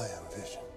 I am vision.